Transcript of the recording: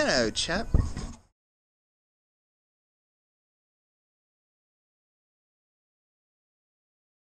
Hello, chap.